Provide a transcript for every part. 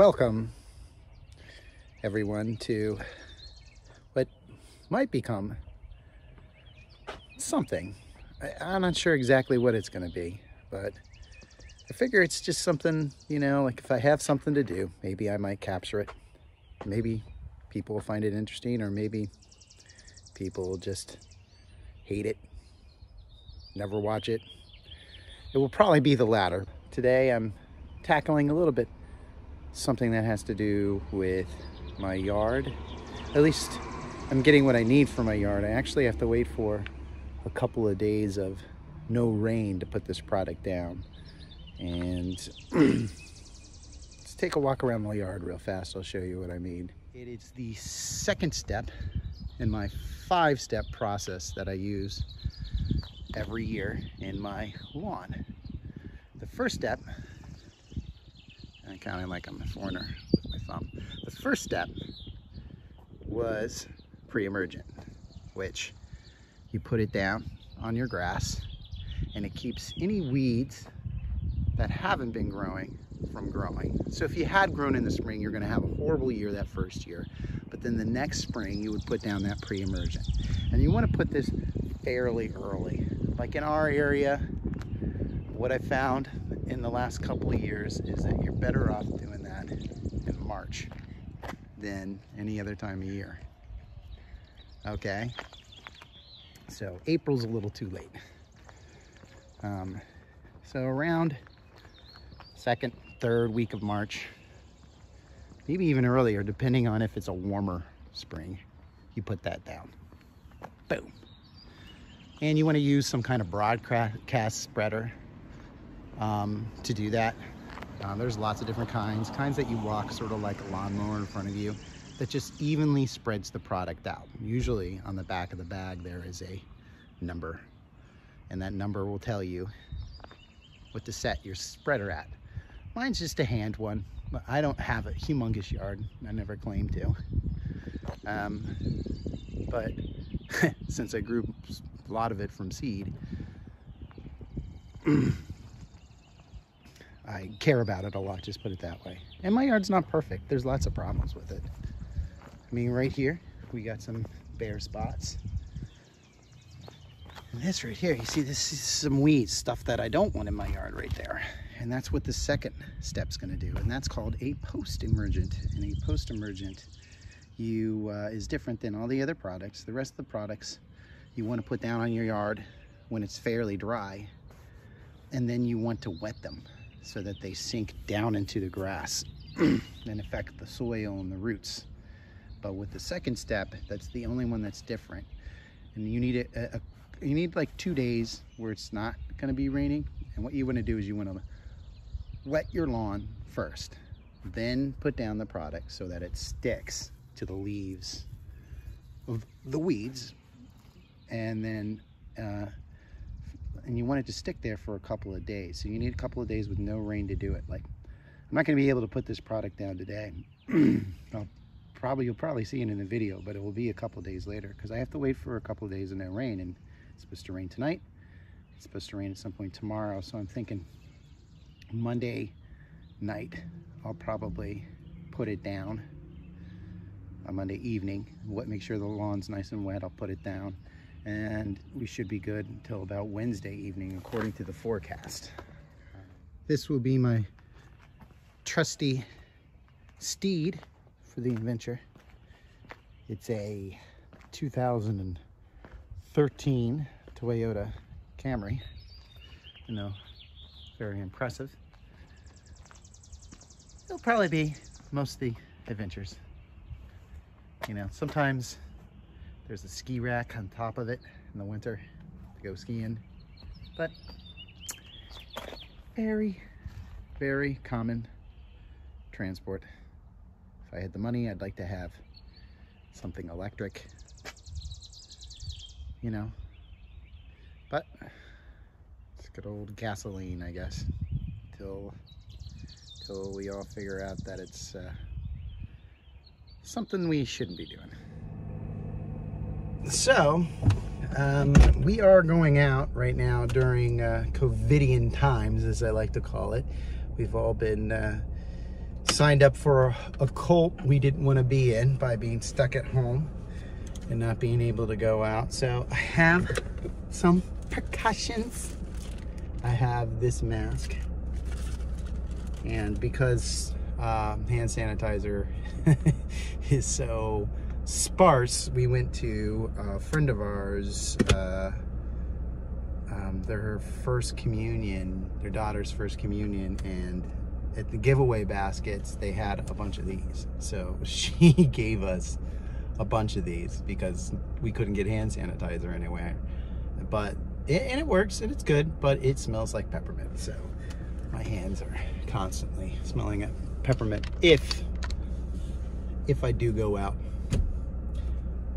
Welcome, everyone, to what might become something. I, I'm not sure exactly what it's going to be, but I figure it's just something, you know, like if I have something to do, maybe I might capture it. Maybe people will find it interesting, or maybe people will just hate it, never watch it. It will probably be the latter. Today I'm tackling a little bit something that has to do with my yard. At least I'm getting what I need for my yard. I actually have to wait for a couple of days of no rain to put this product down. And let's take a walk around my yard real fast. I'll show you what I mean. It is the second step in my five step process that I use every year in my lawn. The first step, I'm counting like I'm a foreigner with my thumb. The first step was pre-emergent, which you put it down on your grass and it keeps any weeds that haven't been growing from growing. So if you had grown in the spring, you're gonna have a horrible year that first year. But then the next spring, you would put down that pre-emergent. And you wanna put this fairly early. Like in our area, what I found in the last couple of years is that you're better off doing that in March than any other time of year. Okay, so April's a little too late. Um, so around second, third week of March, maybe even earlier, depending on if it's a warmer spring, you put that down. Boom. And you want to use some kind of broadcast spreader um, to do that. Uh, there's lots of different kinds, kinds that you walk sort of like a lawnmower in front of you that just evenly spreads the product out. Usually on the back of the bag there is a number and that number will tell you what to set your spreader at. Mine's just a hand one. but I don't have a humongous yard. I never claimed to. Um, but since I grew a lot of it from seed, I care about it a lot, just put it that way. And my yard's not perfect. There's lots of problems with it. I mean, right here, we got some bare spots. And this right here, you see this is some weeds, stuff that I don't want in my yard right there. And that's what the second step's gonna do. And that's called a post-emergent. And a post-emergent you uh, is different than all the other products. The rest of the products you wanna put down on your yard when it's fairly dry. And then you want to wet them so that they sink down into the grass and affect the soil and the roots. But with the second step, that's the only one that's different. And you need a, a you need like two days where it's not gonna be raining. And what you wanna do is you wanna wet your lawn first, then put down the product so that it sticks to the leaves of the weeds. And then uh, and you want it to stick there for a couple of days. So you need a couple of days with no rain to do it. Like, I'm not gonna be able to put this product down today. I'll probably, you'll probably see it in the video, but it will be a couple of days later because I have to wait for a couple of days of no rain and it's supposed to rain tonight. It's supposed to rain at some point tomorrow. So I'm thinking Monday night, I'll probably put it down on Monday evening. What make sure the lawn's nice and wet, I'll put it down and we should be good until about Wednesday evening according to the forecast. This will be my trusty steed for the adventure. It's a 2013 Toyota Camry. You know, very impressive. It'll probably be most of the adventures. You know, sometimes there's a ski rack on top of it in the winter to go skiing. But very, very common transport. If I had the money, I'd like to have something electric, you know. But it's good old gasoline, I guess, till till we all figure out that it's uh, something we shouldn't be doing so um, we are going out right now during uh, COVIDian times, as I like to call it. We've all been uh, signed up for a, a cult we didn't want to be in by being stuck at home and not being able to go out. So I have some precautions. I have this mask. And because uh, hand sanitizer is so sparse, we went to a friend of ours, uh, um, their first communion, their daughter's first communion, and at the giveaway baskets, they had a bunch of these. So she gave us a bunch of these because we couldn't get hand sanitizer anywhere. But, it, and it works and it's good, but it smells like peppermint. So my hands are constantly smelling of peppermint. If, if I do go out,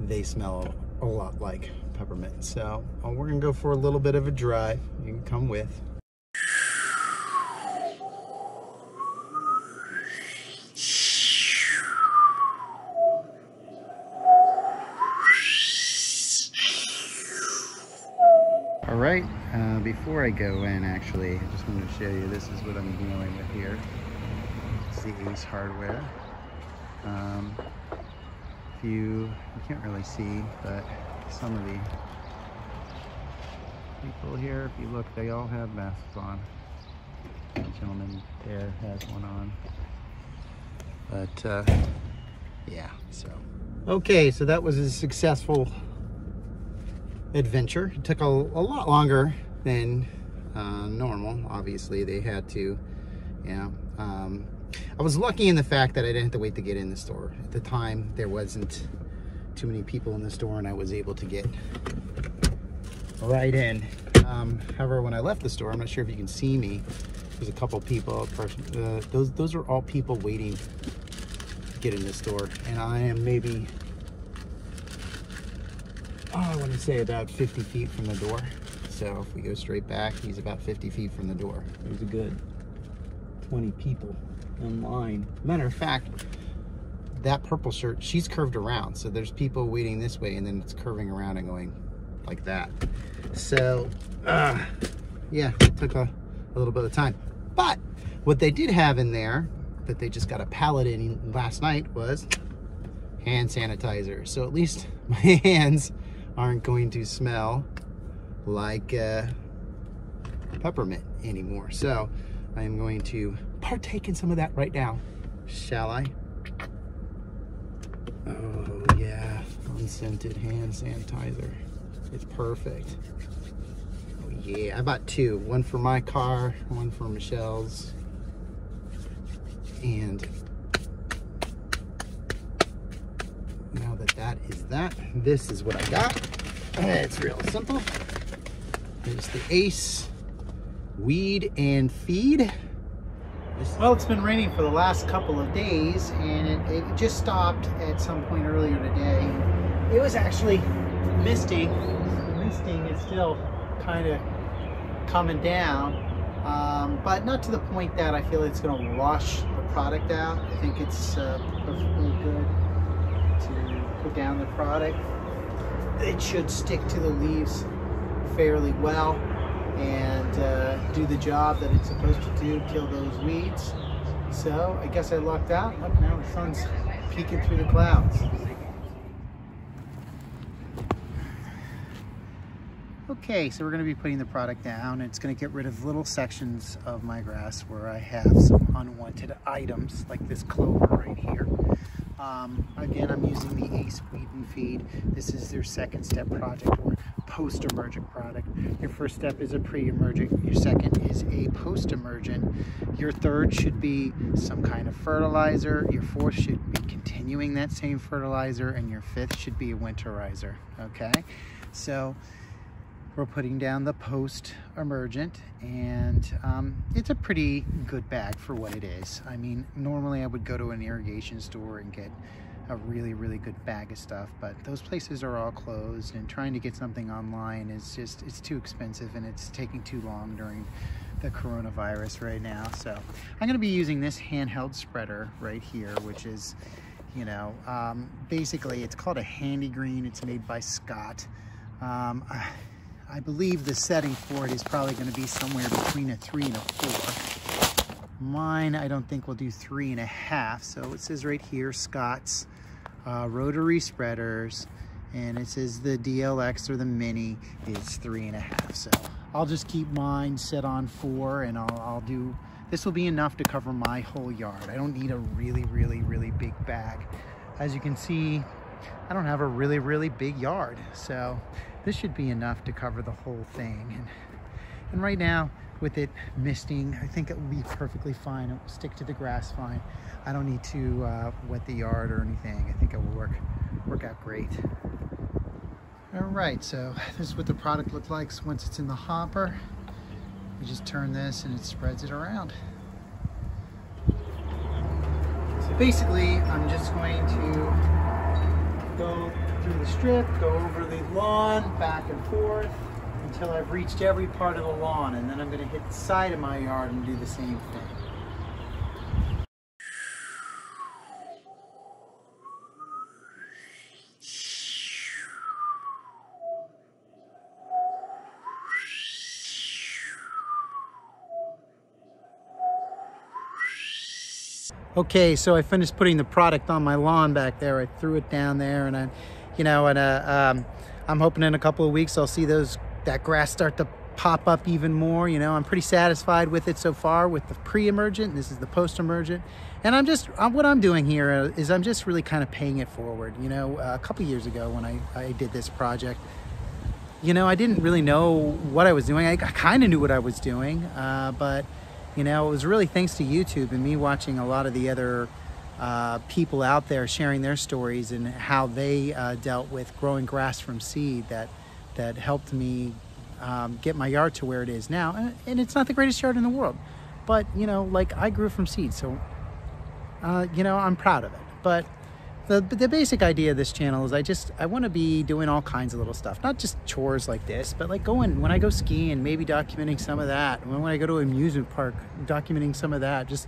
they smell a lot like peppermint. So uh, we're gonna go for a little bit of a drive. You can come with. All right, uh, before I go in, actually, I just wanted to show you, this is what I'm dealing with here. It's the Ace hardware. Um, if you, you can't really see, but some of the people here, if you look, they all have masks on. The gentleman there has one on. But, uh, yeah, so. Okay, so that was a successful adventure. It took a, a lot longer than uh, normal. Obviously, they had to, yeah. Um, I was lucky in the fact that I didn't have to wait to get in the store. At the time, there wasn't too many people in the store and I was able to get right in. Um, however, when I left the store, I'm not sure if you can see me, there's a couple people, uh, those, those are all people waiting to get in the store. And I am maybe oh, I want to say about 50 feet from the door. So if we go straight back, he's about 50 feet from the door. There's a good 20 people in line. Matter of fact, that purple shirt, she's curved around. So there's people waiting this way and then it's curving around and going like that. So, uh, yeah, it took a, a little bit of time. But what they did have in there that they just got a pallet in last night was hand sanitizer. So at least my hands aren't going to smell like uh, peppermint anymore. So I'm going to partake in some of that right now. Shall I? Oh yeah, unscented hand sanitizer. It's perfect. Oh yeah, I bought two. One for my car, one for Michelle's. And now that that is that, this is what I got. It's real simple. There's the Ace Weed and Feed. Well, it's been raining for the last couple of days, and it, it just stopped at some point earlier today. It was actually misting. The misting is still kind of coming down, um, but not to the point that I feel it's going to wash the product out. I think it's uh, perfectly good to put down the product. It should stick to the leaves fairly well and uh, do the job that it's supposed to do, kill those weeds. So I guess I lucked out. Look, now the sun's peeking through the clouds. Okay, so we're to be putting the product down. It's to get rid of little sections of my grass where I have some unwanted items like this clover right here. Um, again, I'm using the ACE Weed and Feed. This is their second step project or post-emergent product. Your first step is a pre-emergent. Your second is a post-emergent. Your third should be some kind of fertilizer. Your fourth should be continuing that same fertilizer. And your fifth should be a winterizer, okay? So we're putting down the post emergent and um, it's a pretty good bag for what it is. I mean, normally I would go to an irrigation store and get a really, really good bag of stuff, but those places are all closed and trying to get something online is just, it's too expensive and it's taking too long during the coronavirus right now. So I'm gonna be using this handheld spreader right here, which is, you know, um, basically it's called a Handy Green. It's made by Scott. Um, I believe the setting for it is probably going to be somewhere between a three and a four. Mine, I don't think will do three and a half. So it says right here, Scott's uh, rotary spreaders. And it says the DLX or the Mini is three and a half. So I'll just keep mine set on four and I'll, I'll do, this will be enough to cover my whole yard. I don't need a really, really, really big bag. As you can see, I don't have a really, really big yard. So this should be enough to cover the whole thing. And, and right now, with it misting, I think it will be perfectly fine. It will stick to the grass fine. I don't need to uh, wet the yard or anything. I think it will work, work out great. All right, so this is what the product looks like once it's in the hopper. You just turn this and it spreads it around. So basically, I'm just going to go through the strip, go over the lawn, back and forth, until I've reached every part of the lawn and then I'm going to hit the side of my yard and do the same thing. Okay, so I finished putting the product on my lawn back there. I threw it down there and I, you know, and uh, um, I'm hoping in a couple of weeks I'll see those that grass start to pop up even more. You know, I'm pretty satisfied with it so far with the pre-emergent. This is the post-emergent. And I'm just, uh, what I'm doing here is I'm just really kind of paying it forward. You know, a couple years ago when I, I did this project, you know, I didn't really know what I was doing. I, I kind of knew what I was doing, uh, but, you know, it was really thanks to YouTube and me watching a lot of the other uh, people out there sharing their stories and how they uh, dealt with growing grass from seed that that helped me um, get my yard to where it is now. And, and, it's not the greatest yard in the world, but you know, like I grew from seed, so uh, you know, I'm proud of it. But the, the basic idea of this channel is I just, I want to be doing all kinds of little stuff, not just chores like this, but like going, when I go skiing, maybe documenting some of that. When, when I go to an amusement park, documenting some of that, just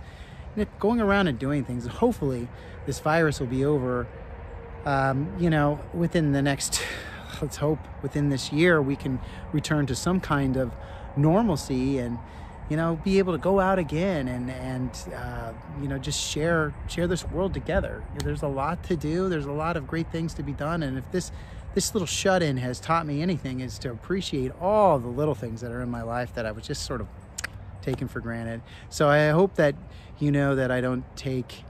going around and doing things. Hopefully this virus will be over, um, you know, within the next let's hope within this year we can return to some kind of normalcy and you know be able to go out again and and uh, you know just share share this world together. There's a lot to do. There's a lot of great things to be done. And if this this little shut-in has taught me anything is to appreciate all the little things that are in my life that I was just sort of taken for granted. So I hope that you know that I don't take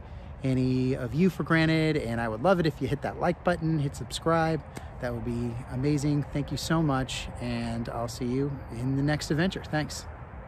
any of you for granted and I would love it if you hit that like button hit subscribe that would be amazing. Thank you so much, and I'll see you in the next adventure. Thanks.